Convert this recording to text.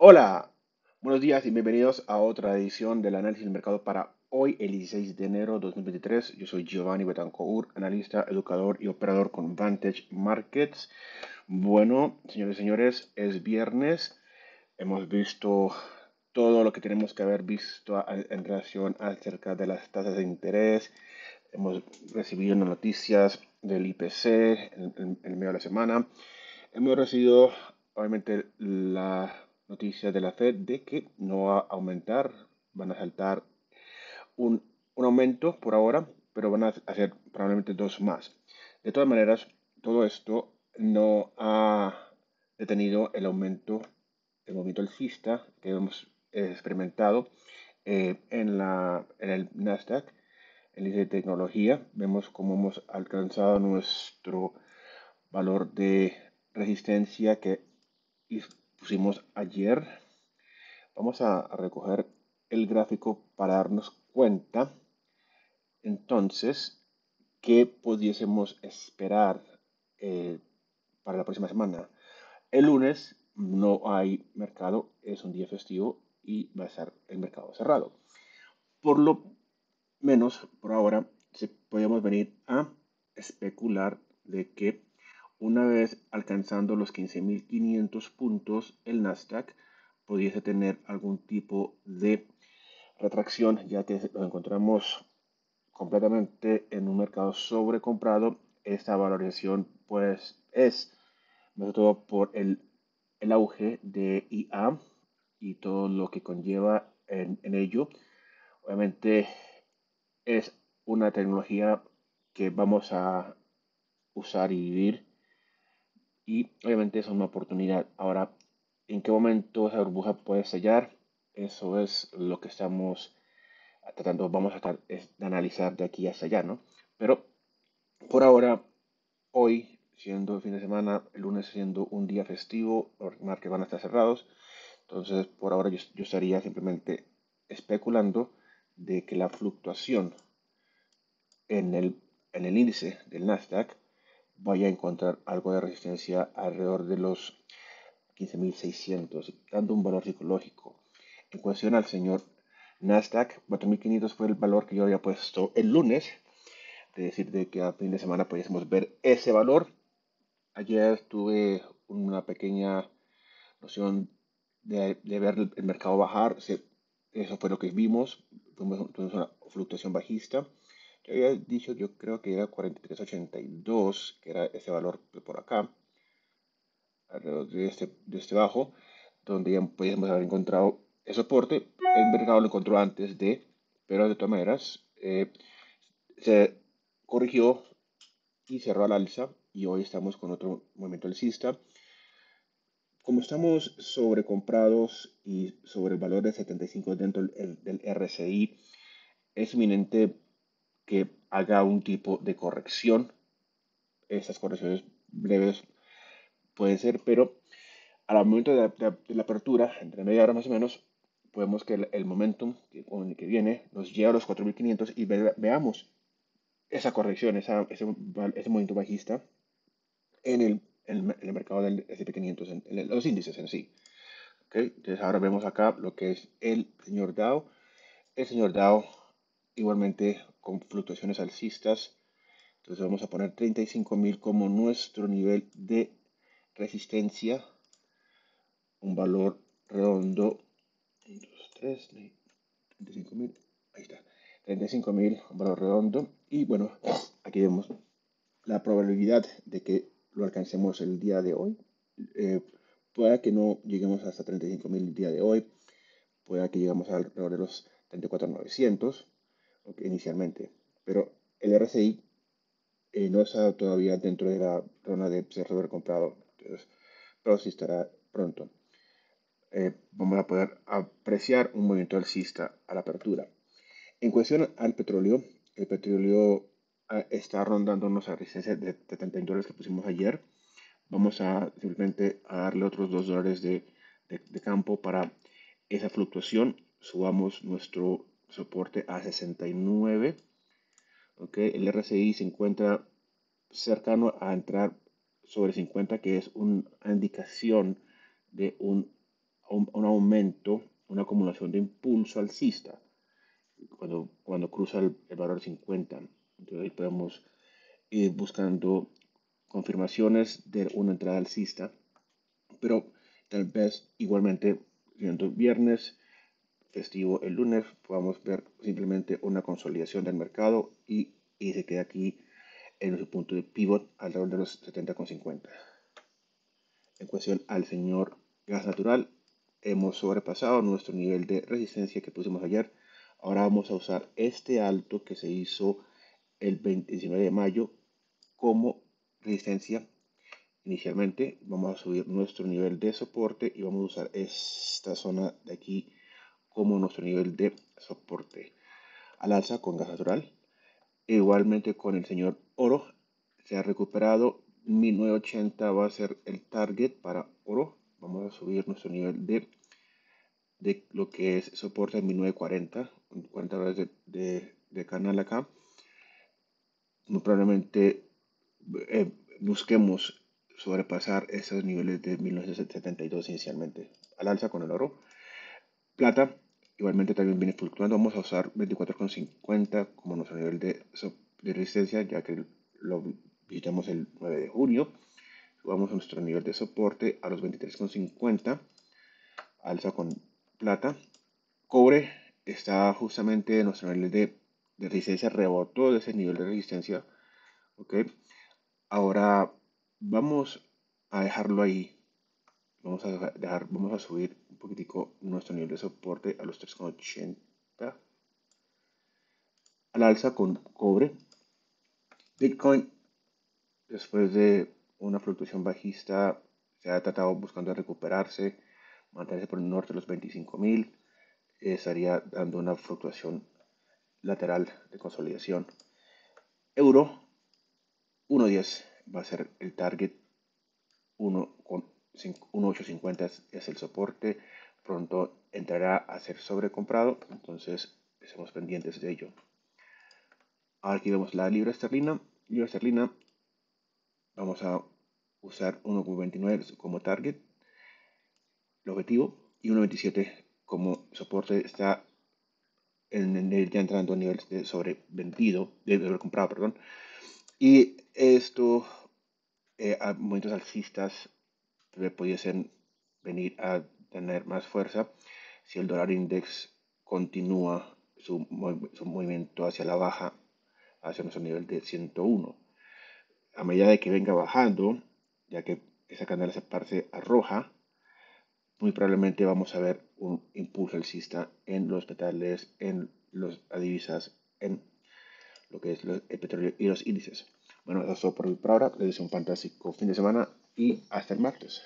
Hola, buenos días y bienvenidos a otra edición del análisis del mercado para hoy, el 16 de enero de 2023. Yo soy Giovanni Betancourt, analista, educador y operador con Vantage Markets. Bueno, señores y señores, es viernes. Hemos visto todo lo que tenemos que haber visto en relación acerca de las tasas de interés. Hemos recibido noticias del IPC en, el medio de la semana. Hemos recibido, obviamente, la noticia de la Fed de que no va a aumentar, van a saltar un, un aumento por ahora, pero van a hacer probablemente dos más. De todas maneras, todo esto no ha detenido el aumento, el movimiento alcista que hemos experimentado eh, en, la, en el Nasdaq, el índice de tecnología. Vemos cómo hemos alcanzado nuestro valor de resistencia que pusimos ayer. Vamos a, recoger el gráfico para darnos cuenta entonces qué pudiésemos esperar eh, para la próxima semana. El lunes no hay mercado, es un día festivo y va a estar el mercado cerrado. Por lo menos, por ahora, podemos venir a especular de que una vez alcanzando los 15.500 puntos, el Nasdaq pudiese tener algún tipo de retracción, ya que lo encontramos completamente en un mercado sobrecomprado. Esta valorización pues es, sobre todo por el, el auge de IA y todo lo que conlleva en ello. Obviamente es una tecnología que vamos a usar y vivir y obviamente es una oportunidad. Ahora, ¿en qué momento esa burbuja puede sellar? Eso es lo que estamos tratando, vamos a tratar de analizar de aquí hasta allá, ¿no? Pero por ahora, hoy, siendo fin de semana, el lunes siendo un día festivo, los marques van a estar cerrados. Entonces, por ahora yo, yo estaría simplemente especulando de que la fluctuación en el, en el índice del Nasdaq vaya a encontrar algo de resistencia alrededor de los 15.600, dando un valor psicológico. En cuestión al señor Nasdaq, 4.500 fue el valor que yo había puesto el lunes, de decir de que a fin de semana pudiésemos ver ese valor. Ayer tuve una pequeña noción de, ver el mercado bajar, eso fue lo que vimos, tuvimos una fluctuación bajista había dicho, yo creo que era 43.82, que era ese valor por acá, alrededor de este, de este bajo, donde ya podíamos haber encontrado el soporte. El mercado lo encontró antes de, pero de todas maneras, eh, se corrigió y cerró al alza y hoy estamos con otro movimiento alcista. Como estamos sobrecomprados y sobre el valor de 75 dentro del, del RSI, es inminente que haga un tipo de corrección. Estas correcciones breves pueden ser, pero al momento de la, apertura, entre media hora más o menos, podemos que el, momentum que, viene nos lleva a los 4.500 y veamos esa corrección, esa, ese, ese, bajista en el, el mercado del S&P500, en, los índices en sí. ¿Okay? Entonces ahora vemos acá lo que es el señor Dow. El señor Dow igualmente con fluctuaciones alcistas. Entonces vamos a poner 35.000 como nuestro nivel de resistencia. Un valor redondo. 35.000. Ahí está. 35.000, un valor redondo. Y bueno, aquí vemos la probabilidad de que lo alcancemos el día de hoy. Eh, pueda que no lleguemos hasta 35.000 el día de hoy. Pueda que lleguemos alrededor de los 34.900 inicialmente. Pero el RSI eh, no está todavía dentro de la zona de ser comprado, pero sí estará pronto. Eh, vamos a poder apreciar un movimiento alcista a la apertura. En cuestión al petróleo, el petróleo ah, está rondando a resistencia de 70 dólares que pusimos ayer. Vamos a simplemente a darle otros 2 dólares de, de campo para esa fluctuación. Subamos nuestro soporte a 69. Okay. El RSI se encuentra cercano a entrar sobre 50, que es una indicación de un un, aumento, una acumulación de impulso alcista cuando, cuando cruza el, valor 50. Entonces podemos ir buscando confirmaciones de una entrada alcista, pero tal vez igualmente siendo viernes festivo el lunes podamos ver simplemente una consolidación del mercado y, y se queda aquí en su punto de pivot alrededor de los 70,50. En cuestión al señor gas natural, hemos sobrepasado nuestro nivel de resistencia que pusimos ayer. Ahora vamos a usar este alto que se hizo el 29 de mayo como resistencia. Inicialmente vamos a subir nuestro nivel de soporte y vamos a usar esta zona de aquí como nuestro nivel de soporte. Al alza con gas natural. Igualmente con el señor oro se ha recuperado 1980 va a ser el target para oro. Vamos a subir nuestro nivel de, de lo que es soporte en 1940, 40 dólares de, canal acá. Muy probablemente eh, busquemos sobrepasar esos niveles de 1972 inicialmente. Al alza con el oro. Plata, igualmente también viene fluctuando. Vamos a usar 24,50 como nuestro nivel de, resistencia, ya que lo visitamos el 9 de junio, subamos nuestro nivel de soporte a los 23,50, alza con plata, cobre está justamente en nuestro nivel de, resistencia, rebotó de ese nivel de resistencia, ok, ahora vamos a dejarlo ahí, vamos a dejar, vamos a subir un poquitico nuestro nivel de soporte a los 3,80, al alza con cobre, Bitcoin Después de una fluctuación bajista, se ha tratado buscando recuperarse, mantenerse por el norte de los 25.000. estaría dando una fluctuación lateral de consolidación. Euro 1.10 va a ser el target. 1.850 es el soporte. Pronto entrará a ser sobrecomprado. Entonces estamos pendientes de ello. Aquí vemos la libra esterlina. Libra esterlina Vamos a usar 1.29 como target, el objetivo, y 1.27 como soporte. Está en, ya entrando a nivel de sobrevendido, de comprado, perdón. Y esto eh, a momentos alcistas pudiesen venir a tener más fuerza si el dólar index continúa su, su movimiento hacia la baja, hacia nuestro nivel de 101 a medida de que venga bajando, ya que esa candela se parece a roja, muy probablemente vamos a ver un impulso alcista en los metales, en las divisas, en lo que es el petróleo y los índices. Bueno, eso es todo por, por ahora. Les deseo un fantástico fin de semana y hasta el martes.